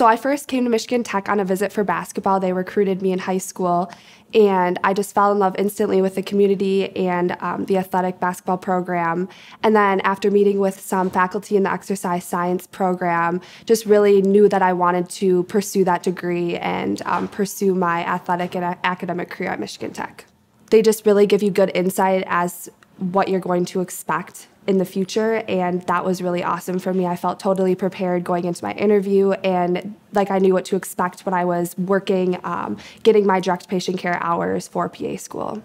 So I first came to Michigan Tech on a visit for basketball. They recruited me in high school, and I just fell in love instantly with the community and um, the athletic basketball program. And then after meeting with some faculty in the exercise science program, just really knew that I wanted to pursue that degree and um, pursue my athletic and academic career at Michigan Tech. They just really give you good insight as what you're going to expect in the future and that was really awesome for me. I felt totally prepared going into my interview and like i knew what to expect when i was working um, getting my direct patient care hours for pa school.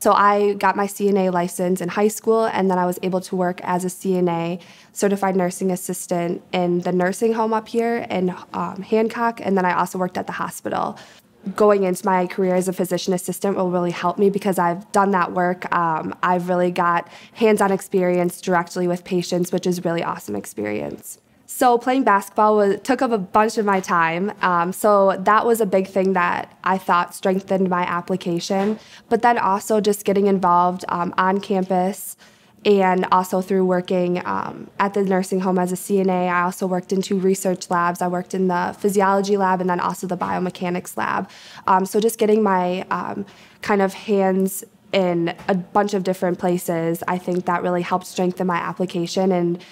So I got my CNA license in high school, and then I was able to work as a CNA certified nursing assistant in the nursing home up here in um, Hancock, and then I also worked at the hospital going into my career as a physician assistant will really help me because I've done that work. Um, I've really got hands-on experience directly with patients, which is really awesome experience. So playing basketball was, took up a bunch of my time. Um, so that was a big thing that I thought strengthened my application. But then also just getting involved um, on campus, and also through working um, at the nursing home as a CNA, I also worked in two research labs. I worked in the physiology lab and then also the biomechanics lab. Um, so just getting my um, kind of hands in a bunch of different places, I think that really helped strengthen my application and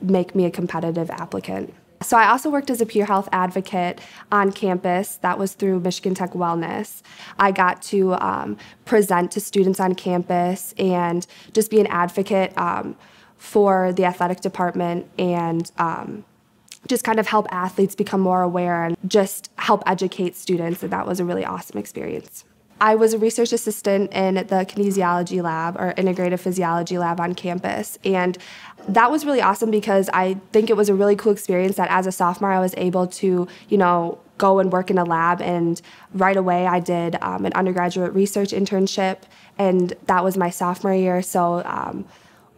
make me a competitive applicant. So I also worked as a peer health advocate on campus. That was through Michigan Tech Wellness. I got to um, present to students on campus and just be an advocate um, for the athletic department and um, just kind of help athletes become more aware and just help educate students. And that was a really awesome experience. I was a research assistant in the kinesiology lab or integrative physiology lab on campus. And that was really awesome because I think it was a really cool experience that as a sophomore I was able to, you know, go and work in a lab. And right away I did um, an undergraduate research internship, and that was my sophomore year. So um,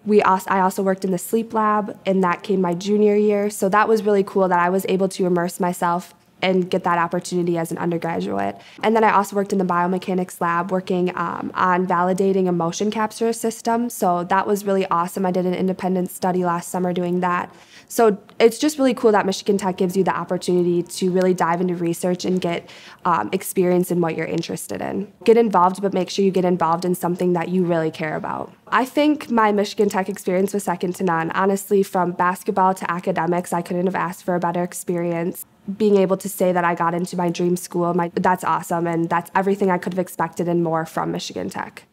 we also, I also worked in the sleep lab, and that came my junior year. So that was really cool that I was able to immerse myself and get that opportunity as an undergraduate. And then I also worked in the biomechanics lab working um, on validating a motion capture system. So that was really awesome. I did an independent study last summer doing that. So it's just really cool that Michigan Tech gives you the opportunity to really dive into research and get um, experience in what you're interested in. Get involved, but make sure you get involved in something that you really care about. I think my Michigan Tech experience was second to none. Honestly, from basketball to academics, I couldn't have asked for a better experience being able to say that I got into my dream school, my, that's awesome. And that's everything I could have expected and more from Michigan Tech.